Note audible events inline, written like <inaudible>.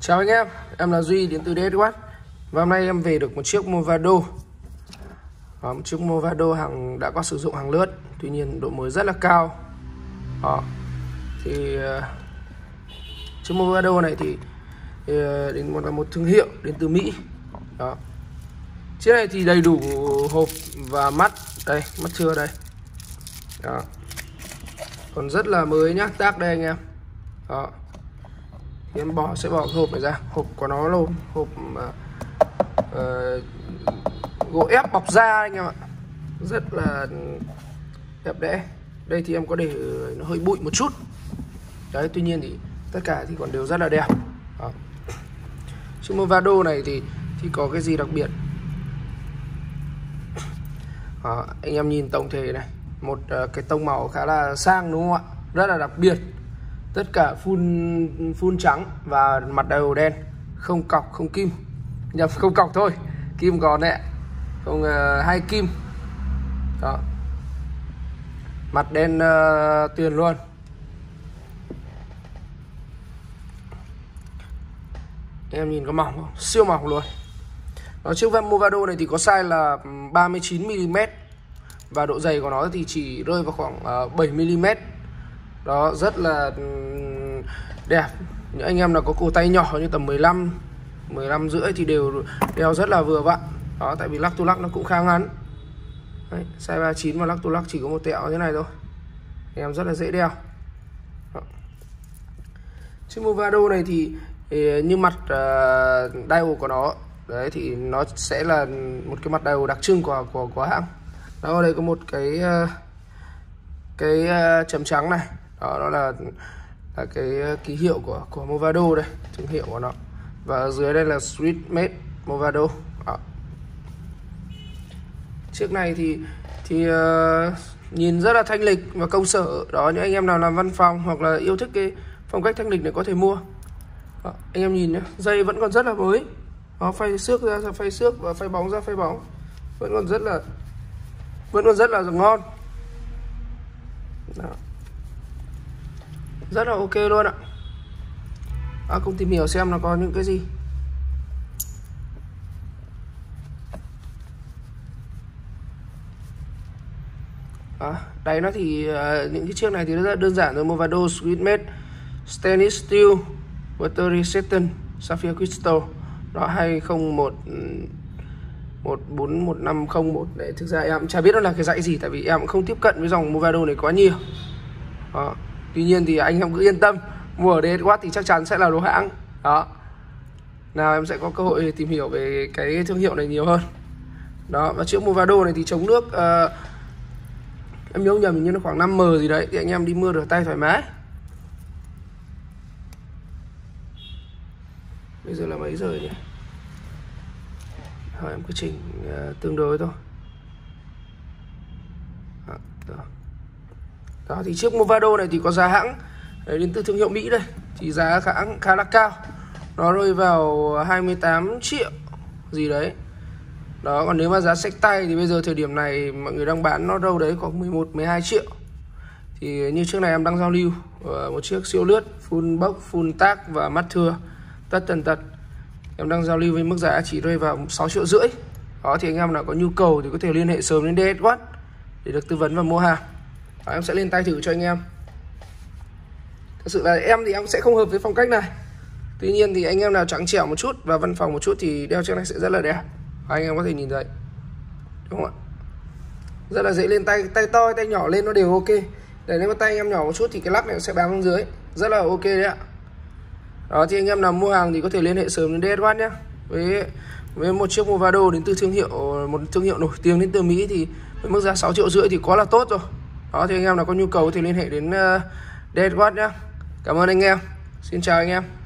Chào anh em, em là Duy đến từ DSWatch Và hôm nay em về được một chiếc Movado. Đó, Một chiếc Movado hàng đã qua sử dụng hàng lướt Tuy nhiên độ mới rất là cao. Đó. Thì uh, Chiếc Movado này thì, thì uh, đến một là một thương hiệu đến từ Mỹ. Đó. Chiếc này thì đầy đủ hộp và mắt. Đây, mắt chưa đây? Đó. Còn rất là mới nhá, tác đây anh em. Đó thì em bỏ sẽ bỏ hộp này ra. Hộp của nó luôn hộp uh, uh, gỗ ép bọc da anh em ạ. Rất là đẹp đẽ. Đây thì em có để nó hơi bụi một chút. Đấy tuy nhiên thì tất cả thì còn đều rất là đẹp. Đó. chiếc Movado này thì thì có cái gì đặc biệt? Đó, anh em nhìn tổng thể này. Một uh, cái tông màu khá là sang đúng không ạ? Rất là đặc biệt tất cả phun phun trắng và mặt đầu đen. Không cọc không kim. Nhập <laughs> không cọc thôi. Kim còn nè không uh, hai kim. Đó. Mặt đen uh, tuyền luôn. Em nhìn có mỏng không? Siêu mỏng luôn. Nó chiếc van Movado này thì có size là ừ, 39 mm và độ dày của nó thì chỉ rơi vào khoảng uh, 7 mm đó rất là đẹp. Những anh em nào có cổ tay nhỏ như tầm 15 15 rưỡi thì đều đeo rất là vừa vặn. Đó tại vì lắc tu lắc nó cũng khá ngắn. Đấy, size 39 mà lắc tu lắc chỉ có một tẹo thế này thôi. Anh em rất là dễ đeo. Đó. chiếc Movado này thì, thì như mặt ờ, uh, dial của nó đấy thì nó sẽ là một cái mặt dial đặc trưng của của của hãng. Đó ở đây có một cái uh, cái ờ, uh, chấm trắng này đó, đó là là cái ký hiệu của của Movado đây thương hiệu của nó. Và ở dưới đây là Street Made Movado. Đó. chiếc này thì thì uh, nhìn rất là thanh lịch và công sở. Đó những anh em nào làm văn phòng hoặc là yêu thích cái phong cách thanh lịch này có thể mua. Đó, anh em nhìn nhé dây vẫn còn rất là mới. Nó phay xước ra ra phay xước và phay bóng ra phay bóng. Vẫn còn rất là vẫn còn rất là ngon. Đó rất là ok luôn ạ. À, cùng tìm hiểu xem nó có những cái gì. À, đáy nó thì uh, những cái chiếc này thì rất là đơn giản rồi. Movado Sweetmade Stainless Steel Water Resistant Sapphire Crystal. Đó 201 141501 đấy thực ra em chả biết nó là cái dãy gì tại vì em cũng không tiếp cận với dòng Movado này quá nhiều. Đó. Tuy nhiên thì anh em cứ yên tâm Mua ở DSWatch thì chắc chắn sẽ là đồ hãng. Đó. Nào em sẽ có cơ hội tìm hiểu về cái thương hiệu này nhiều hơn. Đó Và chiếc Movado này thì chống nước uh, Em nhớ nhầm như nó khoảng 5M gì đấy Thì anh em đi mưa rửa tay thoải mái. Bây giờ là mấy giờ nhỉ? Thôi em cứ chỉnh uh, tương đối thôi. Đó, đó đó thì chiếc Movado này thì có giá hãng đấy, đến từ thương hiệu Mỹ đây thì giá khá khá là cao. Nó rơi vào 28 triệu gì đấy. Đó còn nếu mà giá sách tay thì bây giờ thời điểm này mọi người đang bán nó đâu đấy khoảng 11 12 triệu. Thì như trước này em đang giao lưu ờ, một chiếc siêu lướt full bốc full tác và mắt thưa tất tần tật. Em đang giao lưu với mức giá chỉ rơi vào 6 triệu rưỡi. Đó thì anh em nào có nhu cầu thì có thể liên hệ sớm đến DSWatch để được tư vấn và mua hàng. Đó, em sẽ lên tay thử cho anh em. Thật sự là em thì em sẽ không hợp với phong cách này. Tuy nhiên thì anh em nào trắng trẻo một chút và văn phòng một chút thì đeo chiếc này sẽ rất là đẹp. Và anh em có thể nhìn thấy. Đúng không ạ? Rất là dễ lên tay tay to tay nhỏ lên nó đều ok. Để nếu mà tay anh em nhỏ một chút thì cái lắc này sẽ bám xuống dưới. Rất là ok đấy ạ. Đó thì anh em nào mua hàng thì có thể liên hệ sớm đến DSWatch nhé. Với với một chiếc Movado đến từ thương hiệu một thương hiệu nổi tiếng đến từ Mỹ thì với mức giá 6 triệu rưỡi thì quá là tốt rồi đó thì anh em nào có nhu cầu thì liên hệ đến ờ, uh, DSWatch nhé Cảm ơn anh em. Xin chào anh em.